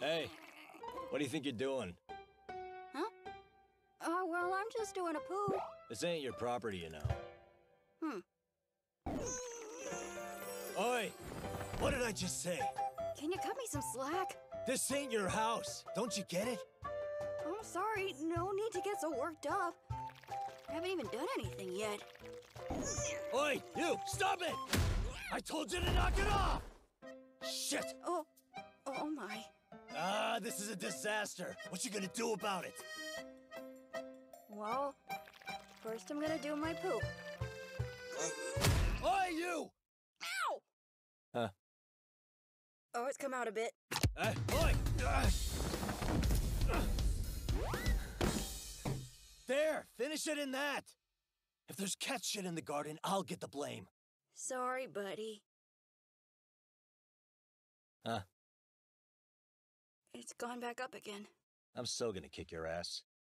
Hey, what do you think you're doing? Huh? Oh, well, I'm just doing a poo. This ain't your property, you know. Hmm. Oi! What did I just say? Can you cut me some slack? This ain't your house. Don't you get it? I'm sorry, no need to get so worked up. I haven't even done anything yet. Oi, you! Stop it! I told you to knock it off! Shit! Oh, oh my. Ah, this is a disaster. What you gonna do about it? Well, first I'm gonna do my poop. Oi, you! Ow! Huh? Oh, it's come out a bit. Uh, oi! Ah. There, finish it in that. If there's cat shit in the garden, I'll get the blame. Sorry, buddy. Huh? It's gone back up again. I'm still gonna kick your ass.